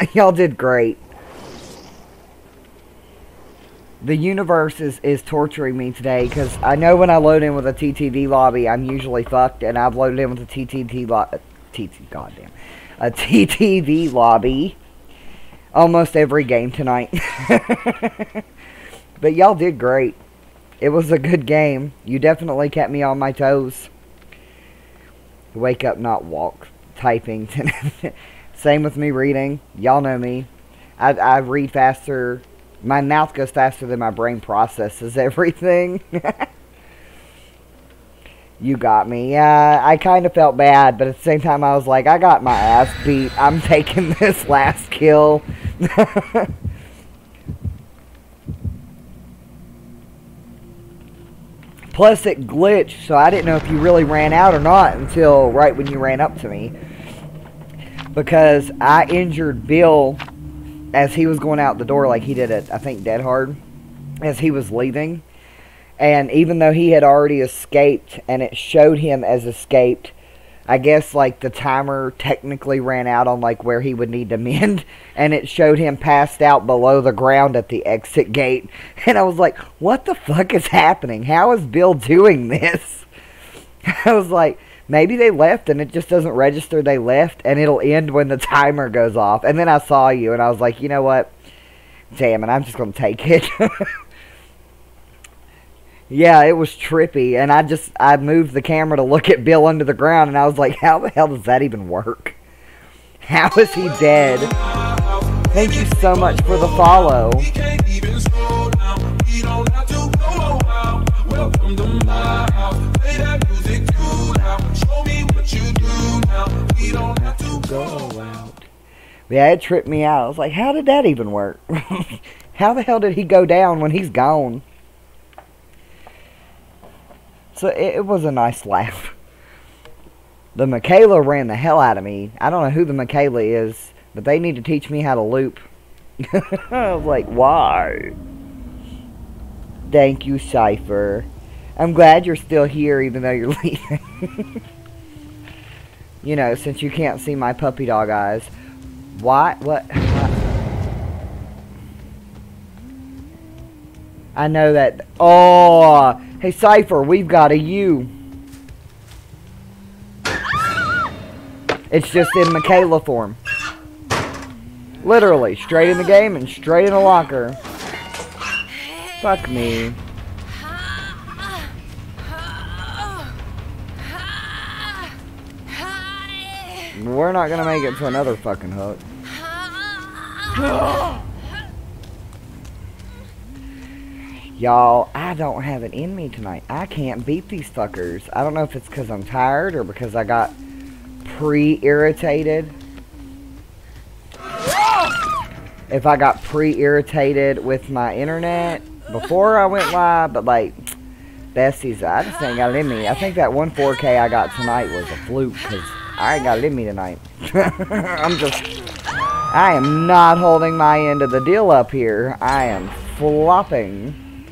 Y'all did great. The universe is, is torturing me today because I know when I load in with a TTD lobby, I'm usually fucked, and I've loaded in with a TTD lobby. Uh, TT, goddamn. A TTV lobby almost every game tonight. but y'all did great. It was a good game. You definitely kept me on my toes. Wake up, not walk. Typing. Same with me reading. Y'all know me. I, I read faster. My mouth goes faster than my brain processes everything. you got me. Yeah, I kind of felt bad, but at the same time I was like, I got my ass beat. I'm taking this last kill. Plus it glitched, so I didn't know if you really ran out or not until right when you ran up to me. Because I injured Bill as he was going out the door like he did it, I think, dead hard, as he was leaving. And even though he had already escaped and it showed him as escaped, I guess like the timer technically ran out on like where he would need to mend and it showed him passed out below the ground at the exit gate. And I was like, what the fuck is happening? How is Bill doing this? I was like, maybe they left and it just doesn't register they left and it'll end when the timer goes off. And then I saw you and I was like, you know what? Damn it, I'm just going to take it. Yeah, it was trippy, and I just I moved the camera to look at Bill under the ground, and I was like, how the hell does that even work? How is he dead? Thank you so much for the follow. Yeah, it tripped me out. I was like, how did that even work? how the hell did he go down when he's gone? So it, it was a nice laugh. The Mikaela ran the hell out of me. I don't know who the Mikaela is, but they need to teach me how to loop. I was like, why? Thank you, Cypher. I'm glad you're still here even though you're leaving. you know, since you can't see my puppy dog eyes. Why? What? I know that. Oh, hey Cypher, we've got a U. It's just in Mikaela form. Literally, straight in the game and straight in the locker. Fuck me. We're not gonna make it to another fucking hook. Y'all, I don't have it in me tonight. I can't beat these fuckers. I don't know if it's because I'm tired or because I got pre-irritated. If I got pre-irritated with my internet before I went live, but like, besties, I just ain't got it in me. I think that one 4K I got tonight was a fluke because I ain't got it in me tonight. I'm just, I am not holding my end of the deal up here. I am flopping.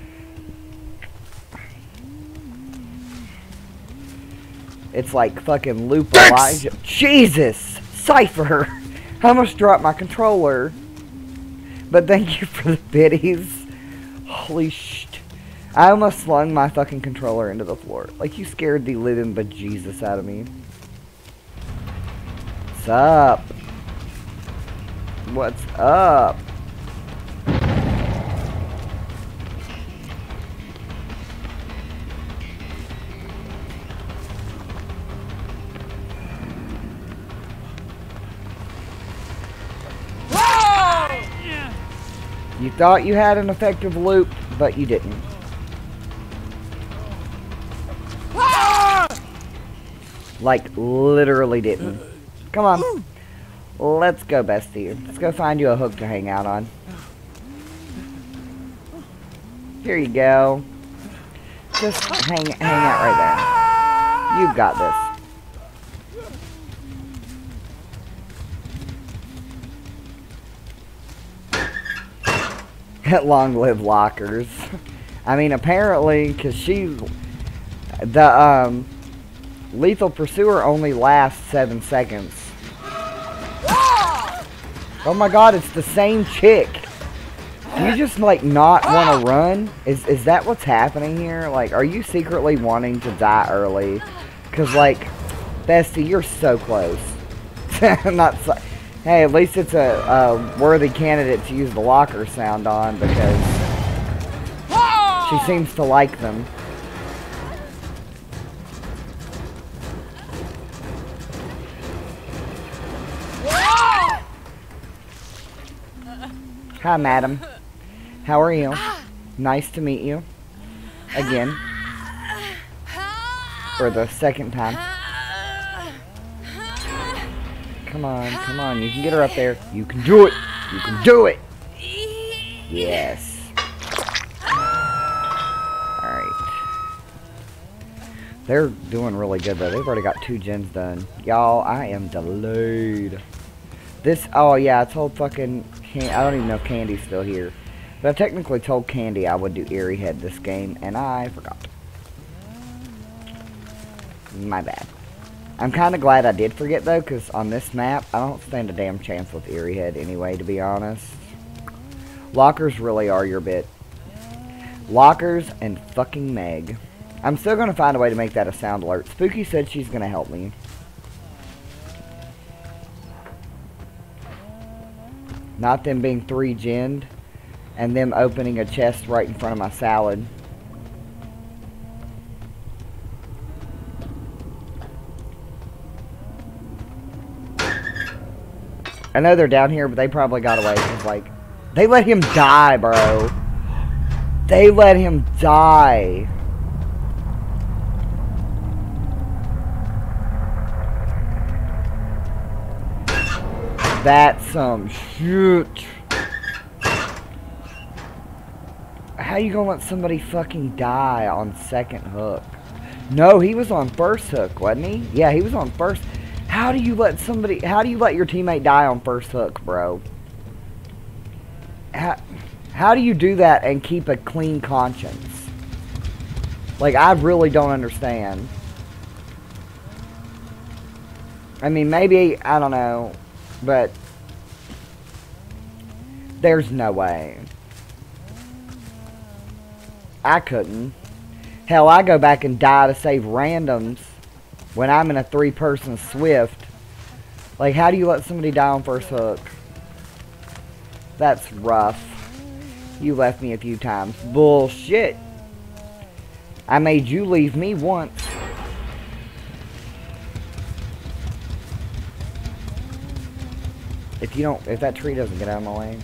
It's like fucking loop Elijah. Jesus! Cypher! I almost dropped my controller. But thank you for the biddies. Holy shit. I almost slung my fucking controller into the floor. Like you scared the living bejesus out of me. What's up? What's up? You thought you had an effective loop, but you didn't. Like, literally didn't. Come on. Let's go, bestie. Let's go find you a hook to hang out on. Here you go. Just hang, hang out right there. You've got this. Long live lockers. I mean, apparently, because she... The, um... Lethal Pursuer only lasts seven seconds. Oh my god, it's the same chick. Do you just like not want to ah! run? Is is that what's happening here? Like, are you secretly wanting to die early? Cause like, Bestie, you're so close. not so. Hey, at least it's a, a worthy candidate to use the locker sound on because ah! she seems to like them. Hi, madam. How are you? Nice to meet you. Again. For the second time. Come on, come on. You can get her up there. You can do it. You can do it. Yes. They're doing really good, though. They've already got two gens done. Y'all, I am delayed. This, oh yeah, I told fucking I don't even know if Candy's still here. But I technically told Candy I would do Iri Head this game, and I forgot. My bad. I'm kind of glad I did forget, though, because on this map, I don't stand a damn chance with Iri Head anyway, to be honest. Lockers really are your bit. Lockers and fucking Meg. I'm still going to find a way to make that a sound alert. Spooky said she's going to help me. Not them being three ginned. And them opening a chest right in front of my salad. I know they're down here, but they probably got away. Cause, like, they let him die, bro. They let him die. That's some shit. How you gonna let somebody fucking die on second hook? No, he was on first hook, wasn't he? Yeah, he was on first. How do you let somebody, how do you let your teammate die on first hook, bro? How, how do you do that and keep a clean conscience? Like, I really don't understand. I mean, maybe, I don't know. But there's no way. I couldn't. Hell, I go back and die to save randoms when I'm in a three-person SWF. Like, how do you let somebody die on first hook? That's rough. You left me a few times. Bullshit. I made you leave me once. If you don't, if that tree doesn't get out of my way.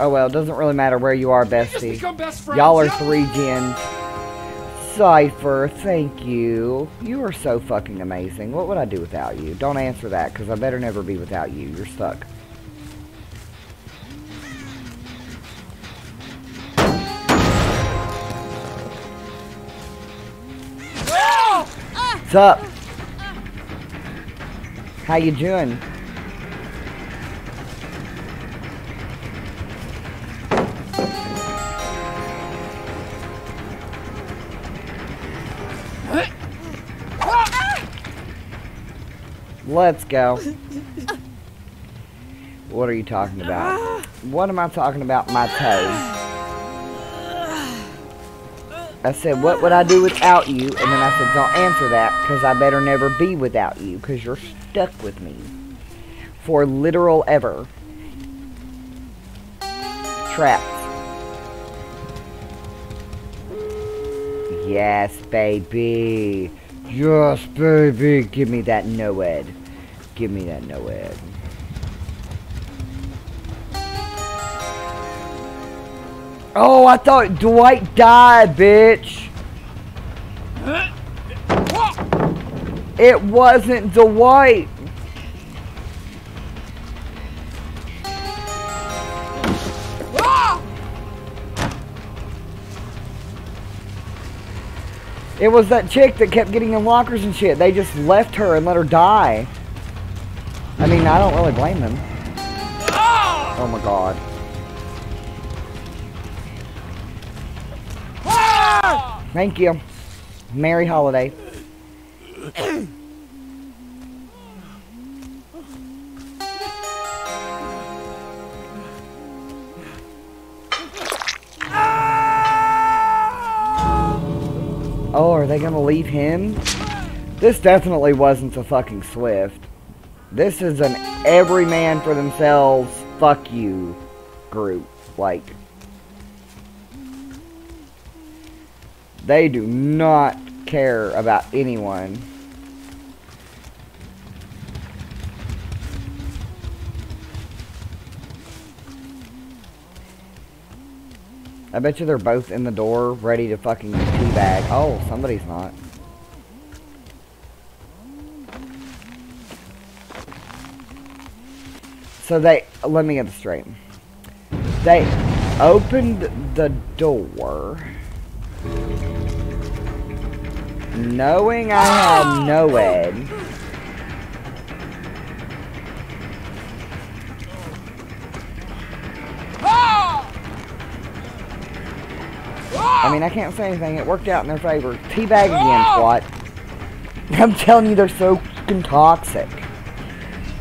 Oh well, it doesn't really matter where you are, bestie. Y'all are three gens. Cypher, thank you. You are so fucking amazing. What would I do without you? Don't answer that, because I better never be without you. You're stuck. Ah! What's up? How you doing? Let's go. What are you talking about? What am I talking about? My toe. I said, what would I do without you? And then I said, don't answer that because I better never be without you because you're stuck with me. For literal ever. Trapped. Yes, baby. Yes, baby. Give me that NOED. Give me that NOED. Oh, I thought Dwight died, bitch. It wasn't Dwight. It was that chick that kept getting in lockers and shit. They just left her and let her die. I mean, I don't really blame them. Oh my god. Thank you. Merry holiday. Oh, are they gonna leave him? This definitely wasn't a fucking SWF. This is an every man for themselves, fuck you group. Like, they do not care about anyone. I bet you they're both in the door, ready to fucking teabag. Oh, somebody's not. So they, let me get this straight. They opened the door, knowing I had NOED. I mean, I can't say anything. It worked out in their favor. Teabag again, ah! SWAT. I'm telling you, they're so toxic.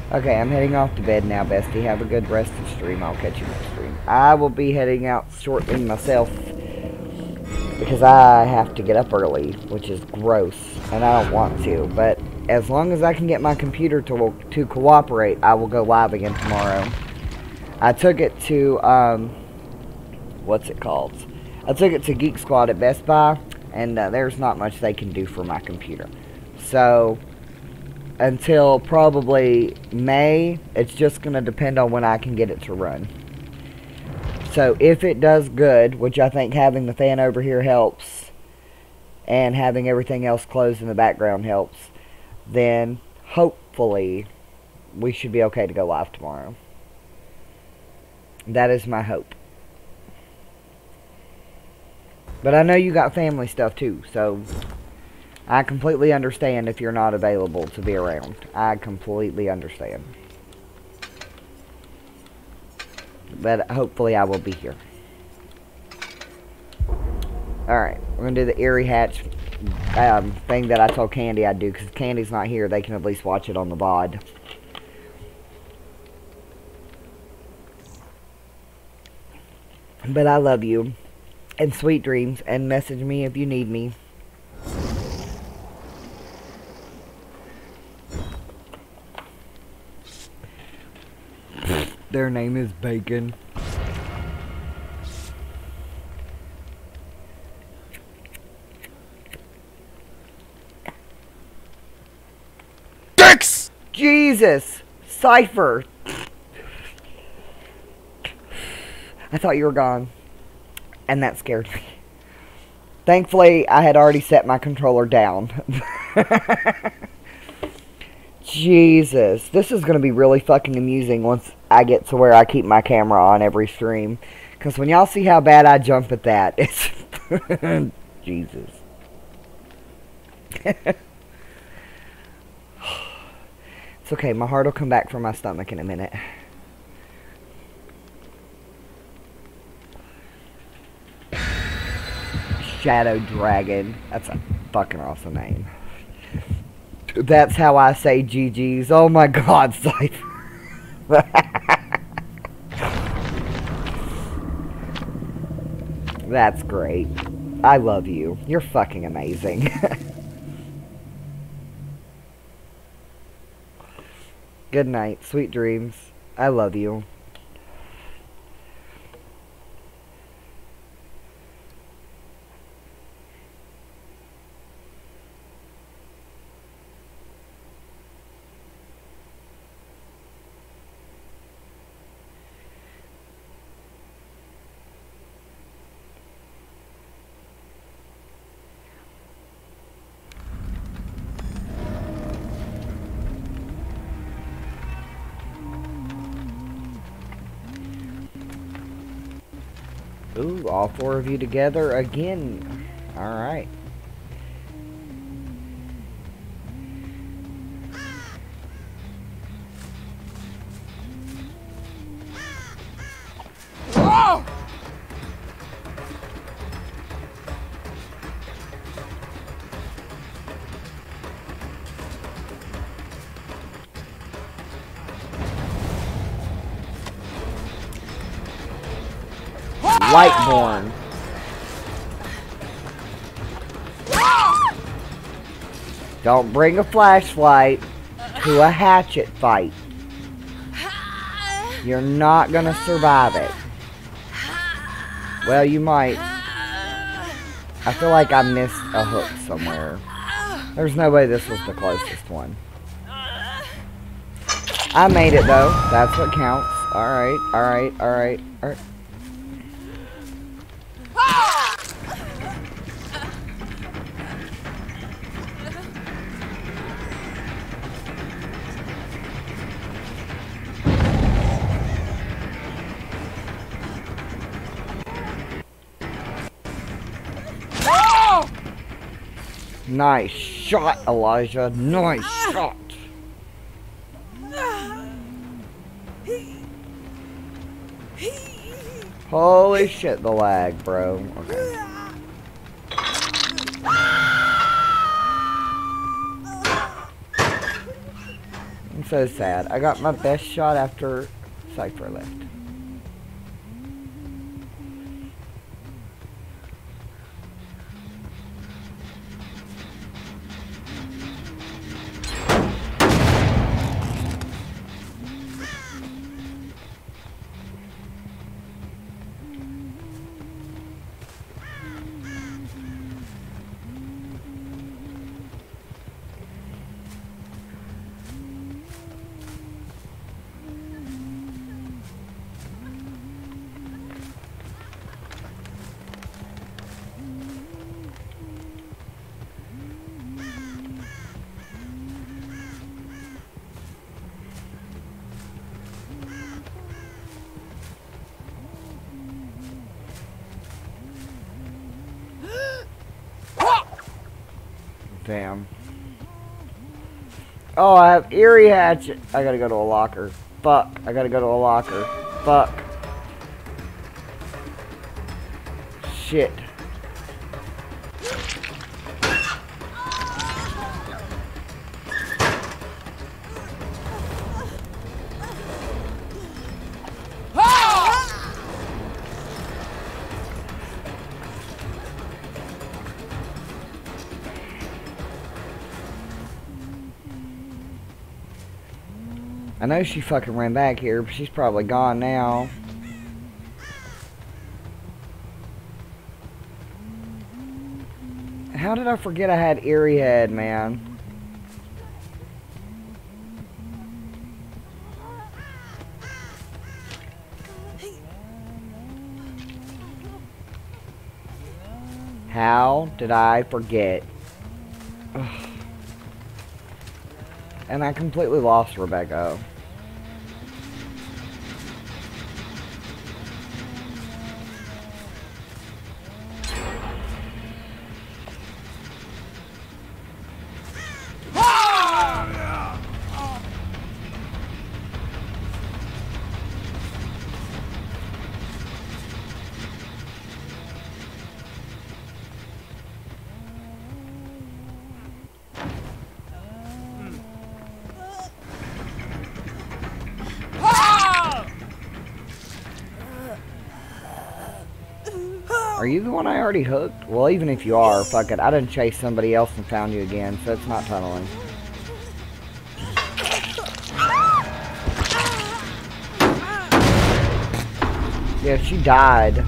Okay, I'm heading off to bed now, bestie. Have a good rest of stream. I'll catch you next stream. I will be heading out shortly myself because I have to get up early, which is gross, and I don't want to. But as long as I can get my computer to to cooperate, I will go live again tomorrow. I took it to um, what's it called? I took it to Geek Squad at Best Buy, and uh, there's not much they can do for my computer. So until probably May. It's just going to depend on when I can get it to run. So if it does good, which I think having the fan over here helps, and having everything else closed in the background helps, then hopefully we should be okay to go live tomorrow. That is my hope. But I know you got family stuff too, so I completely understand if you're not available to be around. I completely understand. But hopefully I will be here. Alright, we're going to do the Eerie Hatch um, thing that I told Candy I'd do. Because Candy's not here, they can at least watch it on the VOD. But I love you. And sweet dreams. And message me if you need me. Their name is Bacon. Dicks! Jesus! Cypher! I thought you were gone. And that scared me. Thankfully, I had already set my controller down. Jesus. This is going to be really fucking amusing once I get to where I keep my camera on every stream. Because when y'all see how bad I jump at that, it's... Jesus. it's okay. My heart will come back from my stomach in a minute. Shadow Dragon. That's a fucking awesome name. That's how I say GG's. Oh my god, Cypher. That's great. I love you. You're fucking amazing. Good night. Sweet dreams. I love you. Ooh, all four of you together again. Alright. Lightborn. Don't bring a flashlight to a hatchet fight. You're not gonna survive it. Well, you might. I feel like I missed a hook somewhere. There's no way this was the closest one. I made it though. That's what counts. Alright, alright, alright, alright. Nice shot, Elijah. Nice ah. shot. Holy shit, the lag, bro. Okay. I'm so sad. I got my best shot after Cypher left. Oh, I have Iri Hatchet. I gotta go to a locker. Fuck. I gotta go to a locker. Fuck. Shit. I know she fucking ran back here, but she's probably gone now. How did I forget I had Iri Head, man? How did I forget? Ugh. And I completely lost Rebecca. You the one I already hooked? Well, even if you are, fuck it. I didn't chase somebody else and found you again, so it's not tunneling. Yeah, she died.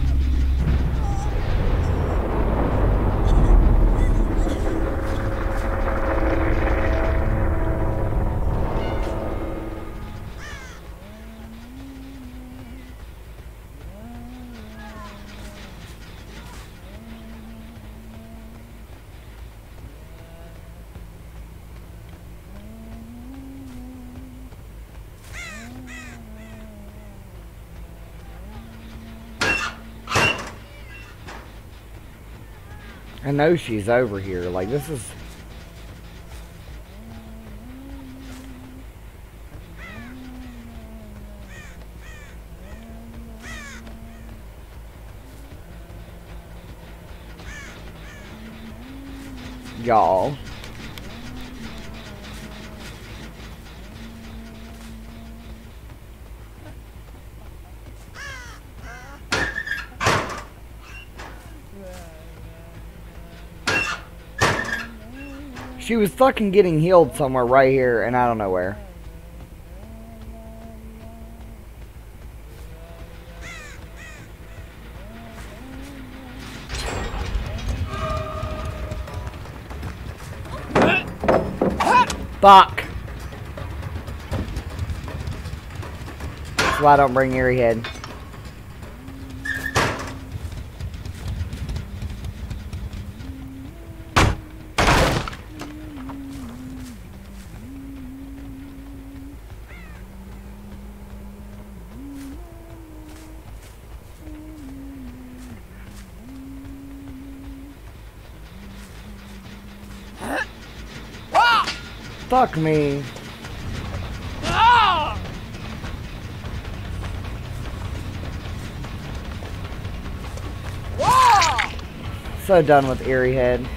I know she's over here. Like, this is... Y'all. She was fucking getting healed somewhere right here, and I don't know where. Fuck! That's why I don't bring Iri Head. Fuck me. Ah! So done with Iri Head.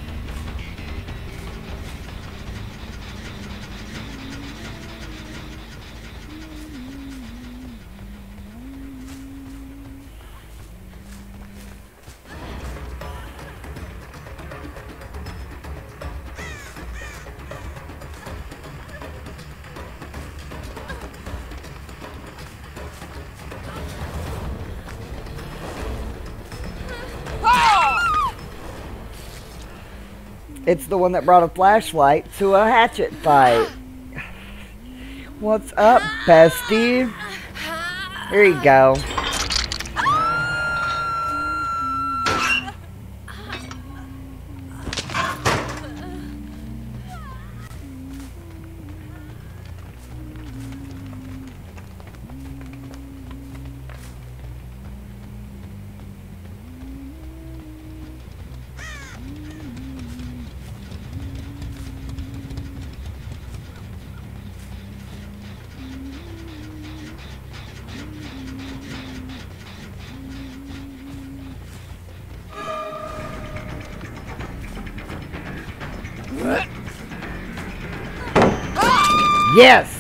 It's the one that brought a flashlight to a hatchet fight. What's up, bestie? Here you go. Yes.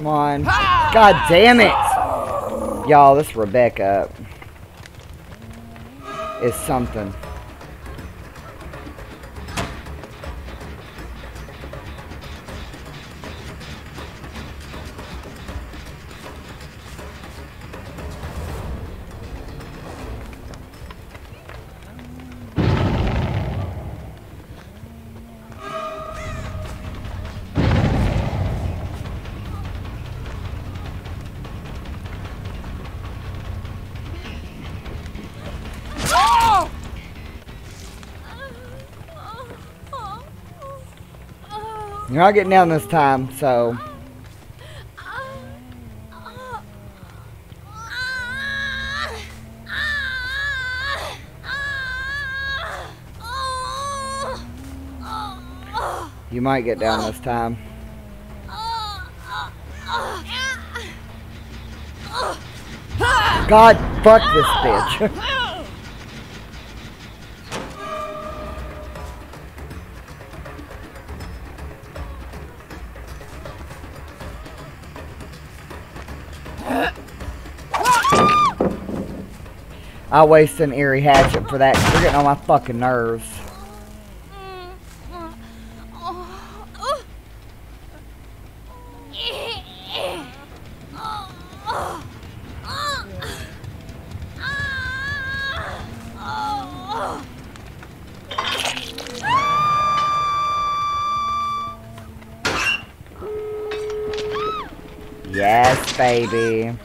Come on. God damn it! Y'all, this Rebecca is something. You're not getting down this time, so... You might get down this time. God, fuck this bitch. I'll waste an iri hatchet for that. You're getting on my fucking nerves. Yes, baby.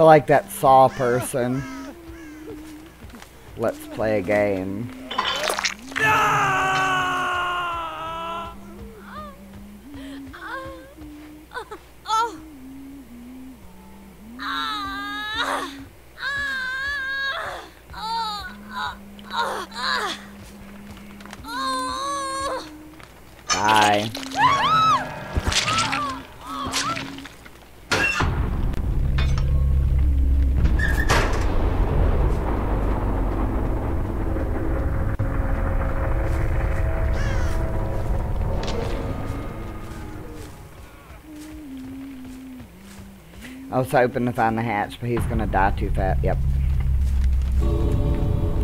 Feel like that Saw person. Let's play a game. I was hoping to find the hatch, but he's gonna die too fast. Yep.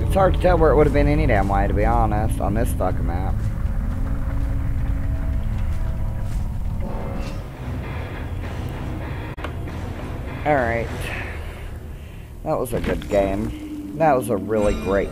It's hard to tell where it would have been any damn way, to be honest, on this fucking map. Alright. That was a good game. That was a really great